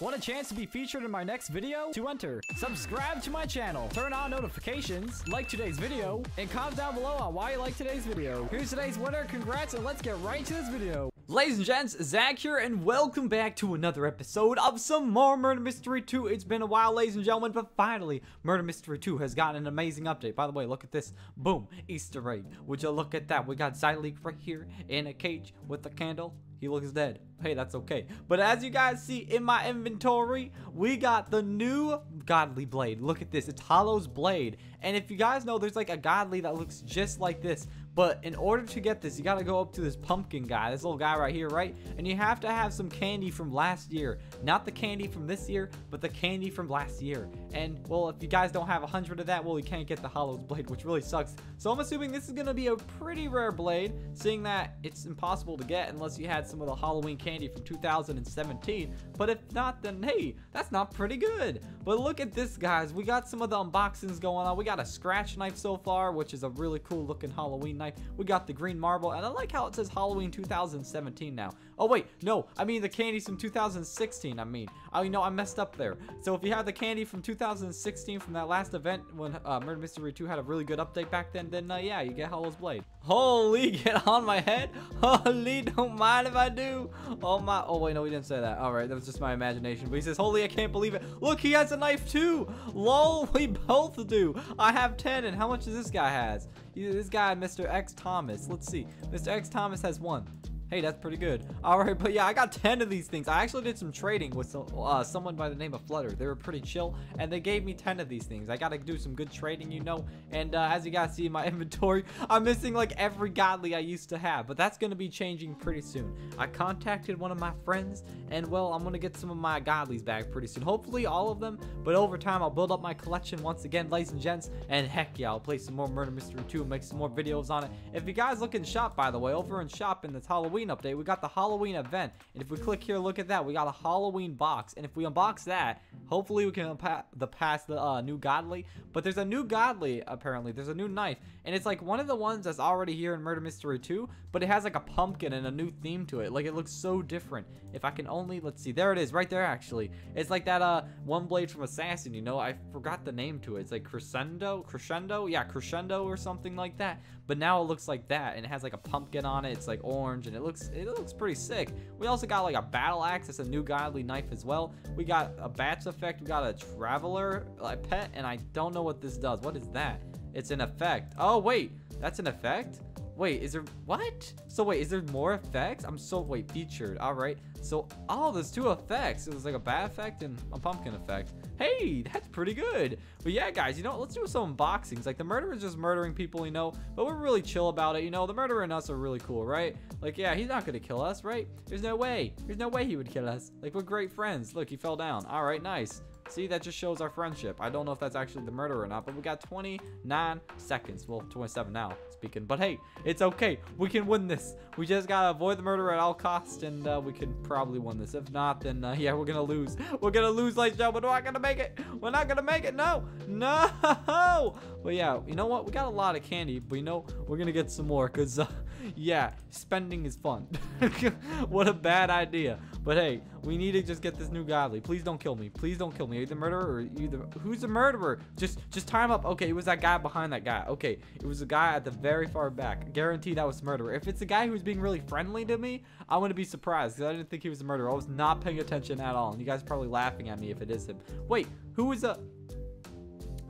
Want a chance to be featured in my next video? To enter, subscribe to my channel, turn on notifications, like today's video, and comment down below on why you like today's video. Here's today's winner, congrats, and let's get right to this video. Ladies and gents, Zach here, and welcome back to another episode of some more Murder Mystery 2. It's been a while, ladies and gentlemen, but finally, Murder Mystery 2 has gotten an amazing update. By the way, look at this. Boom, Easter egg. Would you look at that? We got Zyleek right here in a cage with a candle. He looks dead. Hey, that's okay. But as you guys see in my inventory, we got the new Godly Blade. Look at this. It's Hallow's Blade. And if you guys know, there's like a Godly that looks just like this. But in order to get this, you got to go up to this pumpkin guy, this little guy right here, right? And you have to have some candy from last year. Not the candy from this year, but the candy from last year. And, well, if you guys don't have a 100 of that, well, you can't get the Hallow's Blade, which really sucks. So I'm assuming this is to be a pretty rare blade, seeing that it's impossible to get unless you had some of the Halloween candy from 2017. But if not, then hey, that's not pretty good. But look at this, guys. We got some of the unboxings going on. We got a scratch knife so far, which is a really cool looking Halloween knife. We got the green marble, and I like how it says Halloween 2017 now. Oh, wait, no, I mean the candies from 2016, I mean. Oh, you know, I messed up there. So if you have the candy from 2016 from that last event when uh, Murder Mystery 2 had a really good update back then, then uh, yeah, you get Hallow's Blade. Holy, get on my head. Holy, don't mind if I do. Oh my, oh wait, no, he didn't say that. All right, that was just my imagination. But he says, holy, I can't believe it. Look, he has a knife too. Lol, we both do. I have 10, and how much does this guy has? This guy, Mr. X Thomas. Let's see. Mr. X Thomas has one. Hey, that's pretty good. All right, but yeah, I got 10 of these things. I actually did some trading with some, uh, someone by the name of Flutter. They were pretty chill, and they gave me 10 of these things. I got to do some good trading, you know. And uh, as you guys see in my inventory, I'm missing like every godly I used to have, but that's going to be changing pretty soon. I contacted one of my friends, and well, I'm going to get some of my godlies back pretty soon. Hopefully all of them, but over time, I'll build up my collection once again, ladies and gents. And heck yeah, I'll play some more Murder Mystery 2 and make some more videos on it. If you guys look in shop, by the way, over in shop in this Halloween update, we got the Halloween event. And if we click here, look at that. We got a Halloween box. And if we unbox that, hopefully we can the pass the uh, new Godly. But there's a new Godly, apparently. There's a new knife. And it's like one of the ones that's already here in Murder Mystery 2. But it has like a pumpkin and a new theme to it. Like it looks so different. If I can only, let's see. There it is, right there actually. It's like that uh one blade from Assassin, you know. I forgot the name to it. It's like Crescendo? Crescendo? Yeah, Crescendo or something like that. But now it looks like that. And it has like a pumpkin on it. It's like orange. And it looks, it looks pretty sick. We also got like a battle axe. It's a new godly knife as well. We got a batch effect. We got a traveler like pet, and I don't know what this does. What is that? It's an effect. Oh wait, that's an effect. Wait, is there what? So wait, is there more effects? I'm so wait featured. All right. So oh, there's two effects. It was like a bat effect and a pumpkin effect. Hey, that's pretty good. But yeah, guys, you know, let's do some unboxings. Like the murderer's just murdering people, you know, but we're really chill about it. You know, the murderer and us are really cool, right? Like, yeah, he's not gonna kill us, right? There's no way. There's no way he would kill us. Like we're great friends. Look, he fell down. All right, nice. See, that just shows our friendship. I don't know if that's actually the murderer or not, but we got 29 seconds. Well, 27 now, speaking. But hey, it's okay. We can win this. We just gotta avoid the murderer at all costs, and uh, we can probably win this. If not, then uh, yeah, we're gonna lose. We're gonna lose, ladies and gentlemen. We're not gonna make it. We're not gonna make it. No, no. But yeah, you know what? We got a lot of candy, but you know, we're gonna get some more, because uh, yeah, spending is fun. what a bad idea. But hey, we need to just get this new godly. Please don't kill me. Please don't kill me. Are you the murderer or you the who's the murderer? Just just time up. Okay, it was that guy behind that guy. Okay, it was the guy at the very far back. Guarantee that was the murderer. If it's a guy who's being really friendly to me, I'm gonna be surprised because I didn't think he was a murderer. I was not paying attention at all. And you guys probably laughing at me if it is him. Wait, who is a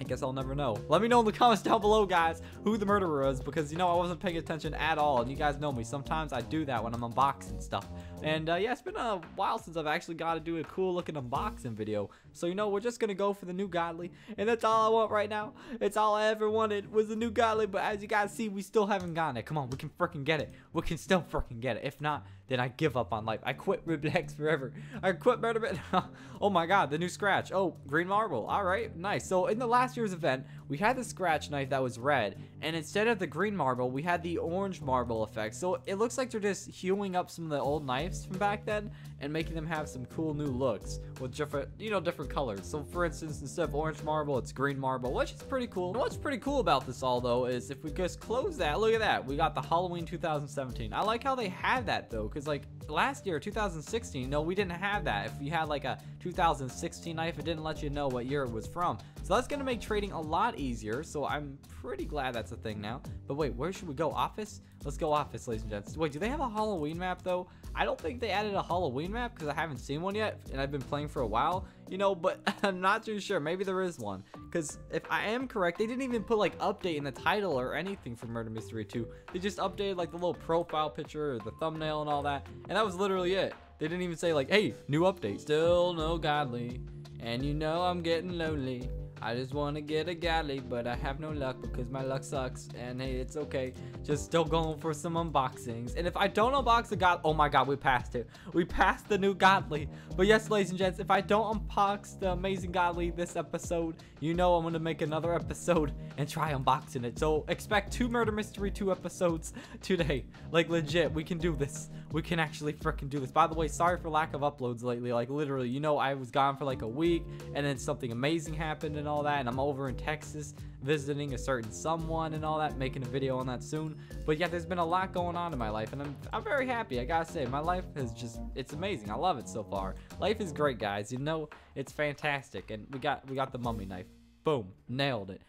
I guess I'll never know. Let me know in the comments down below, guys, who the murderer is, because, you know, I wasn't paying attention at all, and you guys know me. Sometimes I do that when I'm unboxing stuff. And, uh, yeah, it's been a while since I've actually got to do a cool-looking unboxing video. So, you know, we're just going to go for the new Godly, and that's all I want right now. It's all I ever wanted was the new Godly, but as you guys see, we still haven't gotten it. Come on, we can freaking get it. We can still freaking get it. If not, then I give up on life. I quit Roblox forever. I quit Murder Oh my god, the new scratch. Oh, green marble. All right, nice. So in the last year's event, we had the scratch knife that was red, and instead of the green marble, we had the orange marble effect. So it looks like they're just hewing up some of the old knives from back then and making them have some cool new looks with different, you know, different colors. So for instance, instead of orange marble, it's green marble, which is pretty cool. And what's pretty cool about this all though is if we just close that, look at that. We got the Halloween 2017. I like how they had that though, because like last year, 2016, no, we didn't have that. If you had like a 2016 knife, it didn't let you know what year it was from. So that's gonna make trading a lot easier. So I'm pretty glad that's a thing now. But wait, where should we go? Office? Let's go office, ladies and gents. Wait, do they have a Halloween map though? I don't think they added a Halloween map because I haven't seen one yet, and I've been playing for a while, you know, but I'm not too sure. Maybe there is one. Because if I am correct, they didn't even put like update in the title or anything for Murder Mystery 2. They just updated like the little profile picture or the thumbnail and all that, and that was literally it. They didn't even say like, hey, new update. Still no godly, and you know I'm getting lonely. I just want to get a galley, but I have no luck because my luck sucks. And hey, it's okay. Just still going for some unboxings. And if I don't unbox the god, oh my god, we passed it. We passed the new godly. But yes, ladies and gents, if I don't unbox the amazing godly this episode, you know I'm going to make another episode and try unboxing it. So expect two Murder Mystery 2 episodes today. Like legit, we can do this. We can actually freaking do this. By the way, sorry for lack of uploads lately. Like literally, you know, I was gone for like a week and then something amazing happened and all that. And I'm over in Texas visiting a certain someone and all that, making a video on that soon. But yeah, there's been a lot going on in my life and I'm, I'm very happy. I gotta say, my life is just, it's amazing. I love it so far. Life is great, guys. You know, it's fantastic. And we got, we got the mummy knife. Boom, nailed it.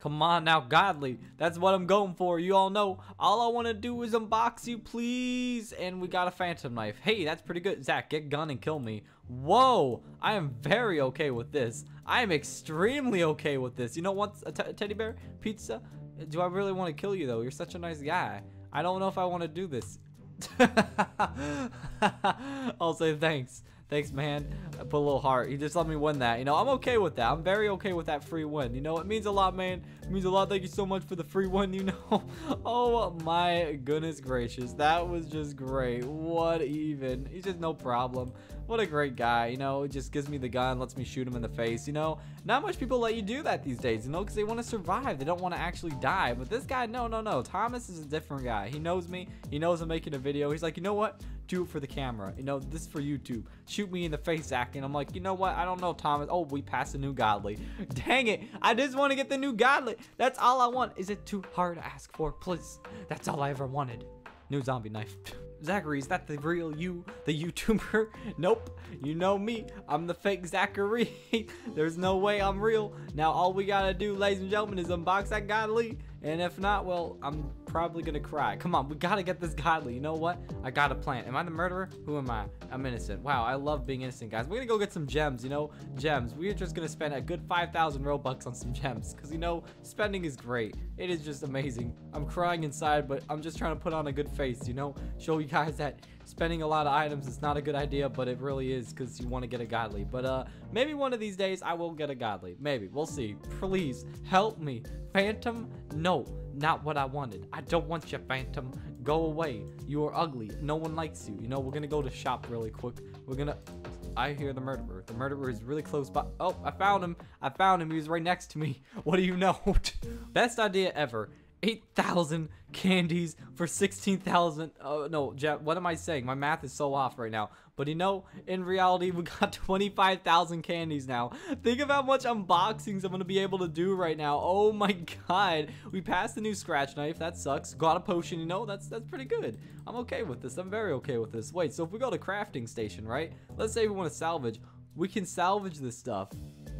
Come on now, godly. That's what I'm going for. You all know. All I want to do is unbox you, please. And we got a phantom knife. Hey, that's pretty good. Zach, get gun and kill me. Whoa, I am very okay with this. I am extremely okay with this. You know what, a, teddy bear? Pizza? Do I really want to kill you, though? You're such a nice guy. I don't know if I want to do this. I'll say thanks. Thanks, man. I put a little heart. He just let me win that. You know, I'm okay with that. I'm very okay with that free win. You know, it means a lot, man. It means a lot. Thank you so much for the free win, you know. oh, my goodness gracious. That was just great. What even? He's just no problem. What a great guy, you know, just gives me the gun, lets me shoot him in the face, you know. Not much people let you do that these days, you know, because they want to survive. They don't want to actually die. But this guy, no, no, no. Thomas is a different guy. He knows me. He knows I'm making a video. He's like, you know what? Do it for the camera. You know, this is for YouTube. Shoot me in the face, Zach. And I'm like, you know what? I don't know, Thomas. Oh, we passed a new godly. Dang it. I just want to get the new godly. That's all I want. Is it too hard to ask for? Please. That's all I ever wanted. New zombie knife. Zachary, is that the real you, the YouTuber? nope. You know me. I'm the fake Zachary. There's no way I'm real. Now all we gotta do, ladies and gentlemen, is unbox that godly. And if not, well, I'm probably gonna cry. Come on, we gotta get this godly. You know what? I got a plan. Am I the murderer? Who am I? I'm innocent. Wow, I love being innocent, guys. We're gonna go get some gems, you know? Gems. We're just gonna spend a good 5,000 Robux on some gems. Because, you know, spending is great. It is just amazing. I'm crying inside, but I'm just trying to put on a good face, you know? Show you guys that spending a lot of items is not a good idea, but it really is because you want to get a godly. But uh, maybe one of these days I will get a godly. Maybe. We'll see. Please help me. Phantom? No, not what I wanted. I don't want you, Phantom. Go away. You are ugly. No one likes you. You know, we're to go to shop really quick. We're to... I hear the murderer. The murderer is really close by. Oh, I found him. I found him. He was right next to me. What do you know? Best idea ever 8,000 candies for 16,000. Oh, no, Jeff, what am I saying? My math is so off right now. But you know, in reality, we got 25,000 candies now. Think of how much unboxings I'm going to be able to do right now. Oh my god. We passed the new scratch knife. That sucks. Got a potion, you know, that's that's pretty good. I'm okay with this. I'm very okay with this. Wait, so if we go to crafting station, right? Let's say we want to salvage. We can salvage this stuff.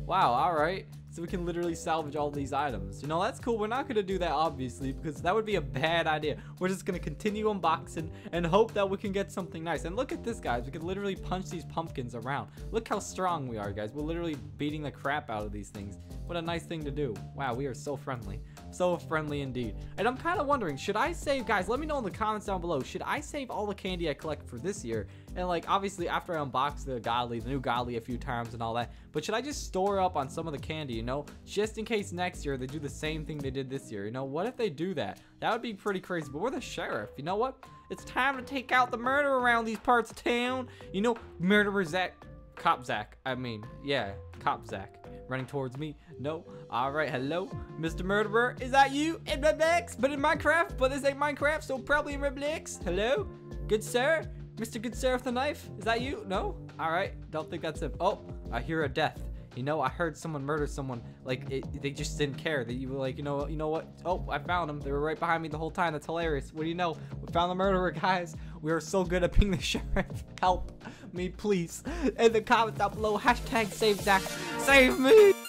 Wow, alright. So we can literally salvage all these items. You know, that's cool. We're not going to do that, obviously, because that would be a bad idea. We're just going to continue unboxing and hope that we can get something nice. And look at this, guys. We can literally punch these pumpkins around. Look how strong we are, guys. We're literally beating the crap out of these things. What a nice thing to do. Wow, we are so friendly. So friendly indeed. And I'm kind of wondering, should I save, guys, let me know in the comments down below, should I save all the candy I collect for this year? And like, obviously, after I unbox the Godly, the new Godly a few times and all that, but should I just store up on some of the candy, you know, just in case next year they do the same thing they did this year, you know? What if they do that? That would be pretty crazy, but we're the sheriff, you know what? It's time to take out the murder around these parts of town. You know, murderer Zach, cop Zach, I mean, yeah, cop Zach running towards me. No. All right. Hello, Mr. Murderer. Is that you in Roblox? But in Minecraft. But this ain't Minecraft, so probably in Roblox. Hello, good sir. Mr. Good Sir with the knife. Is that you? No. All right. Don't think that's him. Oh, I hear a death. you know, I heard someone murder someone. Like, it, they just didn't care. That you were like, you know, you know what? Oh, I found them. They were right behind me the whole time. That's hilarious. What do you know? We found the murderer, guys. We are so good at being the sheriff. Help me, please. In the comments down below, hashtag save Zach. Save me!